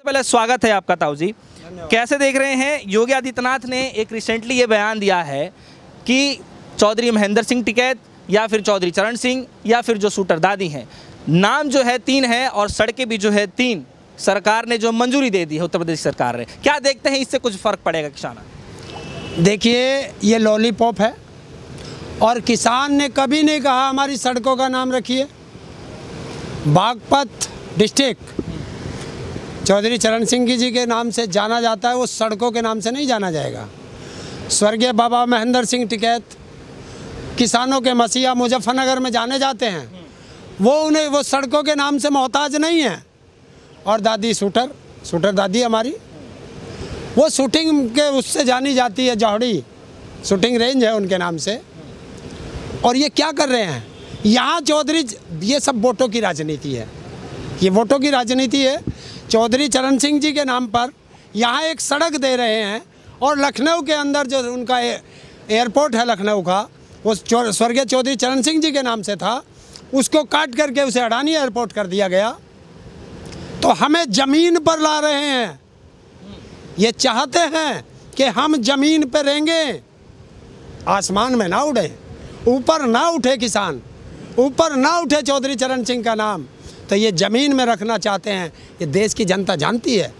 सबसे पहले स्वागत है आपका ताऊ जी। कैसे देख रहे हैं? योगी आदित्यनाथ ने एक रिसेंटली ये बयान दिया है कि चौधरी महेंद्र सिंह टिकैत या फिर चौधरी चरण सिंह या फिर जो शूटर दादी हैं नाम जो है तीन है और सड़कें भी जो है तीन। सरकार ने जो मंजूरी दे दी है उत्तर प्रदेश सरकार ने। क्या देखते हैं? इससे कुछ फ़र्क पड़ेगा किसान। देखिए ये लॉलीपॉप है और किसान ने कभी नहीं कहा हमारी सड़कों का नाम रखिए। बागपत डिस्ट्रिक्ट चौधरी चरण सिंह की जी के नाम से जाना जाता है वो सड़कों के नाम से नहीं जाना जाएगा। स्वर्गीय बाबा महेंद्र सिंह टिकैत, किसानों के मसीहा मुजफ्फरनगर में जाने जाते हैं। वो उन्हें, वो सड़कों के नाम से मोहताज नहीं है। और दादी शूटर शूटर दादी हमारी, वो शूटिंग के उससे जानी जाती है जौहड़ी शूटिंग रेंज है उनके नाम से। और ये क्या कर रहे हैं? यहाँ चौधरी, ये सब वोटों की राजनीति है। ये वोटों की राजनीति है चौधरी चरण सिंह जी के नाम पर यहाँ एक सड़क दे रहे हैं और लखनऊ के अंदर जो उनका एयरपोर्ट है लखनऊ का, वो स्वर्गीय चौधरी चरण सिंह जी के नाम से था, उसको काट करके उसे अडानी एयरपोर्ट कर दिया गया। तो हमें ज़मीन पर ला रहे हैं। ये चाहते हैं कि हम ज़मीन पर रहेंगे आसमान में ना उड़े, ऊपर ना उठे किसान, ऊपर ना उठे चौधरी चरण सिंह का नाम। तो ये ज़मीन में रखना चाहते हैं। ये देश की जनता जानती है।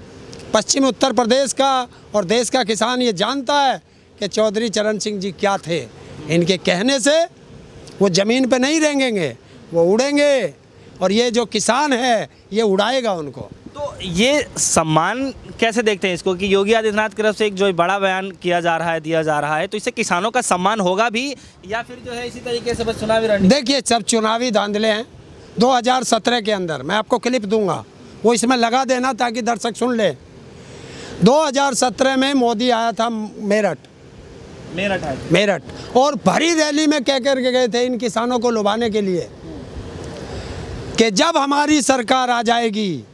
पश्चिम उत्तर प्रदेश का और देश का किसान ये जानता है कि चौधरी चरण सिंह जी क्या थे। इनके कहने से वो ज़मीन पे नहीं रहेंगे वो उड़ेंगे और ये जो किसान है ये उड़ाएगा उनको। तो ये सम्मान कैसे देखते हैं इसको कि योगी आदित्यनाथ की तरफ़ से एक जो बड़ा बयान किया जा रहा है दिया जा रहा है तो इससे किसानों का सम्मान होगा भी या फिर जो है इसी तरीके से बस चुनावी देखिए सब चुनावी धांधले हैं। 2017 के अंदर। मैं आपको क्लिप दूँगा। वो इसमें लगा देना ताकि दर्शक सुन ले। 2017 में मोदी आया था मेरठ। मेरठ मेरठ। और भरी रैली में कह कर के गए थे इन किसानों को लुभाने के लिए कि जब हमारी सरकार आ जाएगी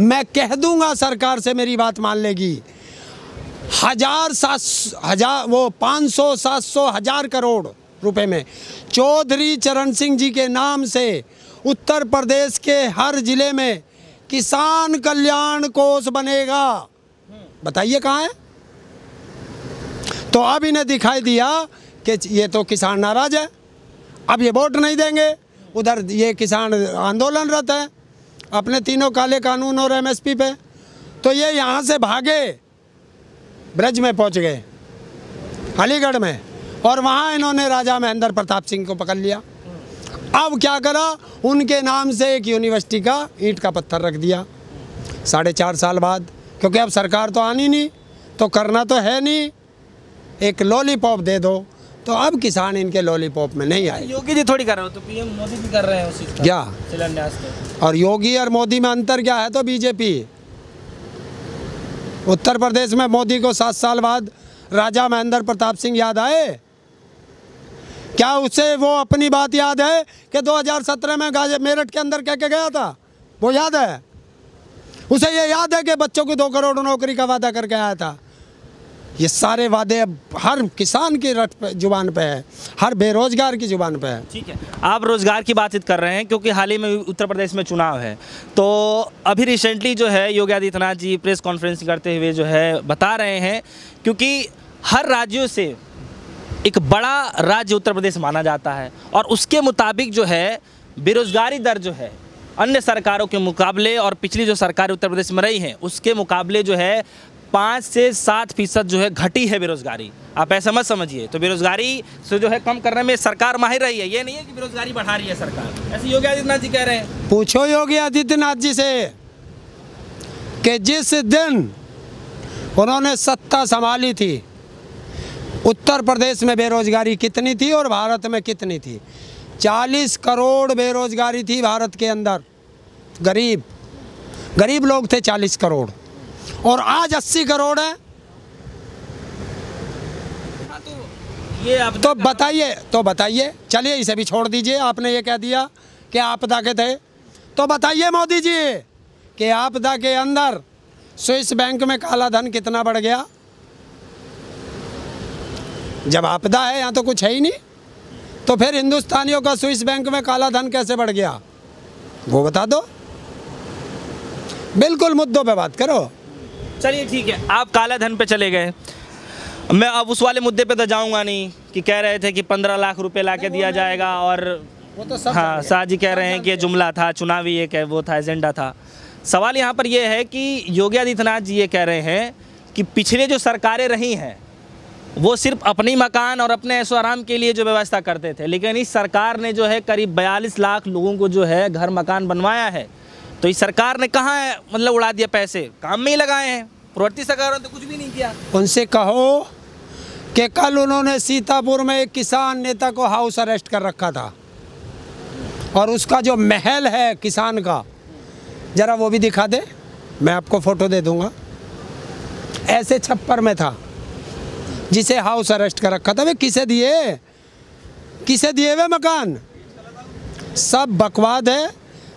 मैं कह दूँगा सरकार से मेरी बात मान लेगी। हज़ार सात हज़ार वो पाँच सौ सात सौ हज़ार करोड़ रुपए में। चौधरी चरण सिंह जी के नाम से उत्तर प्रदेश के हर ज़िले में किसान कल्याण कोष बनेगा। बताइए कहाँ है? तो अब इन्हें दिखाई दिया कि ये तो किसान नाराज़ है। अब ये वोट नहीं देंगे। उधर ये किसान आंदोलनरत है। अपने तीनों काले कानून और एमएसपी पे। तो ये यहाँ से भागे, ब्रज में पहुँच गए, अलीगढ़ में। और वहाँ इन्होंने राजा महेंद्र प्रताप सिंह को पकड़ लिया। अब क्या करा? उनके नाम से एक यूनिवर्सिटी का ईंट का पत्थर रख दिया। साढ़े चार साल बाद क्योंकि अब सरकार तो आनी नहीं तो करना तो है नहीं। एक लॉलीपॉप दे दो। तो अब किसान इनके लॉलीपॉप में नहीं आए। योगी जी थोड़ी कर रहे हो तो पीएम मोदी भी कर रहे हैं उस क्या? शिलान्यास और योगी और मोदी में अंतर क्या है? तो बीजेपी उत्तर प्रदेश में मोदी को सात साल बाद राजा महेंद्र प्रताप सिंह याद आए? क्या उसे वो अपनी बात याद है कि 2017 में गाजे मेरठ के अंदर कह के गया था? वो याद है? उसे ये याद है कि बच्चों को दो करोड़ नौकरी का वादा करके आया था। ये सारे वादे अब हर किसान की रट पे ज़ुबान पे है। हर बेरोजगार की ज़ुबान पे है। ठीक है। आप रोज़गार की बातचीत कर रहे हैं क्योंकि हाल ही में उत्तर प्रदेश में चुनाव है। तो अभी रिसेंटली जो है योगी आदित्यनाथ जी प्रेस कॉन्फ्रेंस करते हुए जो है बता रहे हैं, क्योंकि हर राज्यों से एक बड़ा राज्य उत्तर प्रदेश माना जाता है। और उसके मुताबिक जो है, बेरोजगारी दर जो है, अन्य सरकारों के मुकाबले और पिछली जो सरकार उत्तर प्रदेश में रही हैं, उसके मुकाबले जो है, पाँच से सात फ़ीसद जो है घटी है बेरोजगारी। आप ऐसा मत समझिए। तो बेरोजगारी से जो है कम करने में सरकार माहिर रही है। ये नहीं है कि बेरोजगारी बढ़ा रही है सरकार। ऐसे योगी आदित्यनाथ जी कह रहे हैं। पूछो योगी आदित्यनाथ जी से कि जिस दिन उन्होंने सत्ता संभाली थी उत्तर प्रदेश में बेरोजगारी कितनी थी और भारत में कितनी थी? 40 करोड़ बेरोजगारी थी भारत के अंदर। गरीब। गरीब लोग थे 40 करोड़। और आज 80 करोड़ है। ये आप तो बताइए तो बताइए। चलिए इसे भी छोड़ दीजिए। आपने ये कह दिया कि आपदा के थे। तो बताइए मोदी जी कि आपदा के अंदर स्विस बैंक में काला धन कितना बढ़ गया? जब आपदा है यहाँ तो कुछ है ही नहीं। तो फिर हिंदुस्तानियों का स्विस बैंक में काला धन कैसे बढ़ गया? वो बता दो। बिल्कुल मुद्दों पे बात करो। चलिए ठीक है आप काला धन पे चले गए। मैं अब उस वाले मुद्दे पे तो जाऊँगा नहीं कि कह रहे थे कि पंद्रह लाख रुपए ला के दिया जाएगा और वो तो सब हाँ शाह जी कह रहे हैं कि ये जुमला था चुनावी एक है वो था एजेंडा था। सवाल यहाँ पर ये है कि योगी आदित्यनाथ जी ये कह रहे हैं कि पिछले जो सरकारें रही हैं वो सिर्फ़ अपनी मकान और अपने ऐशो आराम के लिए जो व्यवस्था करते थे। लेकिन इस सरकार ने जो है करीब बयालीस लाख लोगों को जो है घर मकान बनवाया है। तो इस सरकार ने कहाँ मतलब उड़ा दिया पैसे? काम में ही लगाए हैं। प्रवर्ती सरकारों ने तो कुछ भी नहीं किया। उनसे कहो कि कल उन्होंने सीतापुर में एक किसान नेता को हाउस अरेस्ट कर रखा था। और उसका जो महल है किसान का, ज़रा वो भी दिखा दे, मैं आपको फ़ोटो दे दूँगा। ऐसे छप्पर में था। जिसे हाउस अरेस्ट कर रखा था, वे किसे दिए? किसे दिए वे मकान? सब बकवाद है,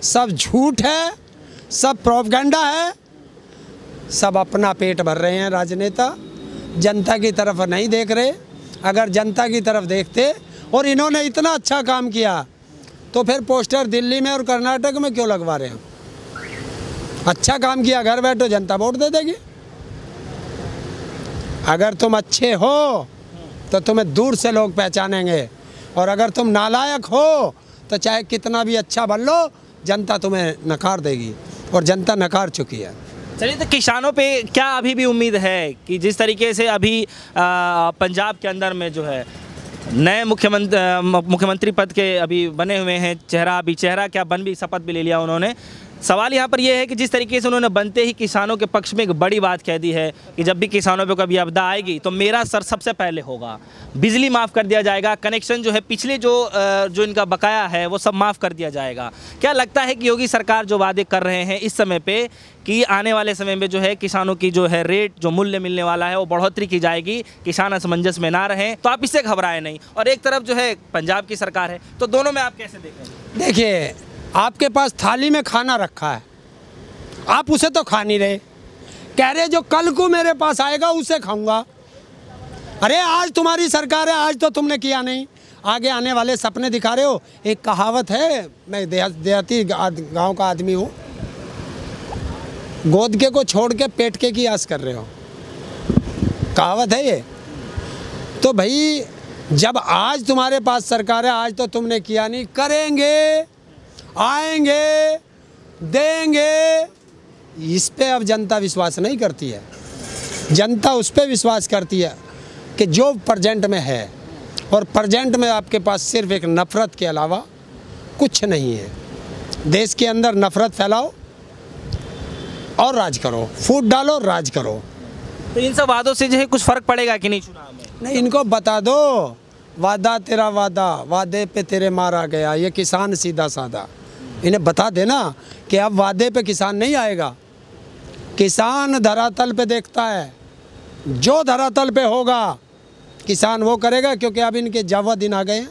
सब झूठ है, सब प्रोपगंडा है। सब अपना पेट भर रहे हैं राजनेता। जनता की तरफ़ नहीं देख रहे। अगर जनता की तरफ़ देखते और इन्होंने इतना अच्छा काम किया तो फिर पोस्टर दिल्ली में और कर्नाटक में क्यों लगवा रहे हैं? अच्छा काम किया, घर बैठो, जनता वोट दे देगी। अगर तुम अच्छे हो तो तुम्हें दूर से लोग पहचानेंगे। और अगर तुम नालायक हो तो चाहे कितना भी अच्छा बन लो, जनता तुम्हें नकार देगी। और जनता नकार चुकी है। चलिए तो किसानों पे क्या अभी भी उम्मीद है कि जिस तरीके से अभी पंजाब के अंदर में जो है, नए मुख्यमंत्री मुख्यमंत्री पद के अभी बने हुए हैं, चेहरा, अभी चेहरा क्या बन भी, शपथ भी ले लिया उन्होंने। सवाल यहाँ पर यह है कि जिस तरीके से उन्होंने बनते ही किसानों के पक्ष में एक बड़ी बात कह दी है कि जब भी किसानों पर कभी आपदा आएगी तो मेरा सर सबसे पहले होगा। बिजली माफ़ कर दिया जाएगा, कनेक्शन जो है पिछले जो जो इनका बकाया है, वो सब माफ़ कर दिया जाएगा। क्या लगता है कि योगी सरकार जो वादे कर रहे हैं इस समय पर कि आने वाले समय में जो है किसानों की जो है रेट जो मूल्य मिलने वाला है, वो बढ़ोतरी की जाएगी, किसान असमंजस में ना रहें तो आप इससे घबराए नहीं। और एक तरफ़ जो है पंजाब की सरकार है तो दोनों में आप कैसे देखें? देखिए आपके पास थाली में खाना रखा है। आप उसे तो खा नहीं रहे। कह रहे, जो कल को मेरे पास आएगा, उसे खाऊँगा। अरे, आज तुम्हारी सरकार है, आज तो तुमने किया नहीं। आगे आने वाले सपने दिखा रहे हो। एक कहावत है, मैं देहाती गाँव का आदमी हूँ। गोद के को छोड़ के पेट के की आस कर रहे हो। कहावत है ये। तो भाई, जब आज तुम्हारे पास सरकार है, आज तो तुमने किया नहीं। करेंगे। आएँगे देंगे। इस पे अब जनता विश्वास नहीं करती है। जनता उस पे विश्वास करती है कि जो प्रजेंट में है और प्रजेंट में आपके पास सिर्फ़ एक नफ़रत के अलावा कुछ नहीं है। देश के अंदर नफ़रत फैलाओ और राज करो फूट डालो राज करो। तो इन सब वादों से जो है कुछ फ़र्क पड़ेगा कि नहीं? चुनाव में नहीं इनको बता दो। वादा तेरा वादा वादे पे तेरे मारा गया ये किसान सीधा साधा। इन्हें बता देना कि अब वादे पे किसान नहीं आएगा। किसान धरातल पे देखता है। जो धरातल पे होगा, किसान वो करेगा क्योंकि अब इनके जावा दिन आ गए हैं।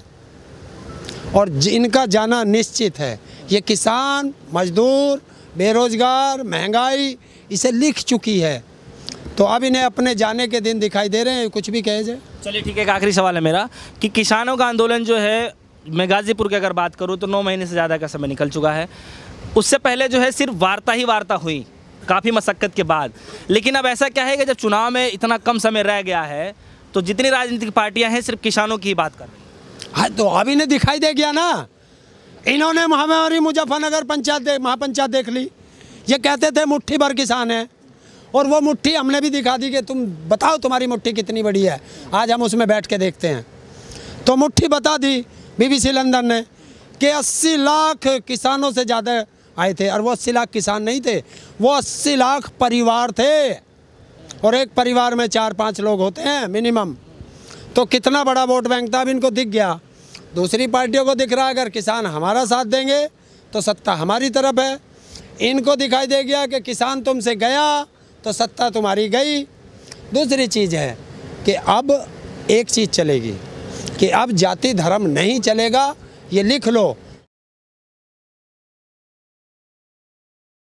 और इनका जाना निश्चित है। ये किसान, मजदूर, बेरोजगार, महँगाई, इसे लिख चुकी है। तो अब इन्हें अपने जाने के दिन दिखाई दे रहे हैं, कुछ भी कहे जाए। चलिए ठीक है आखिरी सवाल है मेरा कि किसानों का आंदोलन जो है मैं गाजीपुर की अगर बात करूँ तो नौ महीने से ज़्यादा का समय निकल चुका है। उससे पहले जो है सिर्फ़ वार्ता ही वार्ता हुई, काफ़ी मशक्क़त के बाद। लेकिन अब ऐसा क्या है कि जब चुनाव में इतना कम समय रह गया है तो जितनी राजनीतिक पार्टियाँ हैं, सिर्फ़ किसानों की ही बात कर रही हाँ। तो अभी ने दिखाई दे गया ना। इन्होंने हमारी मुजफ्फरनगर पंचायत देख महापंचायत देख ली। ये कहते थे मुट्ठी भर किसान हैं। और वो मुट्ठी हमने भी दिखा दी कि तुम बताओ तुम्हारी मुट्ठी कितनी बड़ी है। आज हम उसमें बैठ के देखते हैं। तो मुट्ठी बता दी बीबीसी लंदन ने कि 80 लाख किसानों से ज़्यादा आए थे और वो 80 लाख किसान नहीं थे, वो 80 लाख परिवार थे। और एक परिवार में चार पाँच लोग होते हैं मिनिमम तो कितना बड़ा वोट बैंक था, अब इनको दिख गया। दूसरी पार्टियों को दिख रहा है, अगर किसान हमारा साथ देंगे तो सत्ता हमारी तरफ़ है। इनको दिखाई दे गया कि किसान तुमसे गया तो सत्ता तुम्हारी गई। दूसरी चीज़ है कि अब एक चीज़ चलेगी। कि अब जाति धर्म नहीं चलेगा ये लिख लो।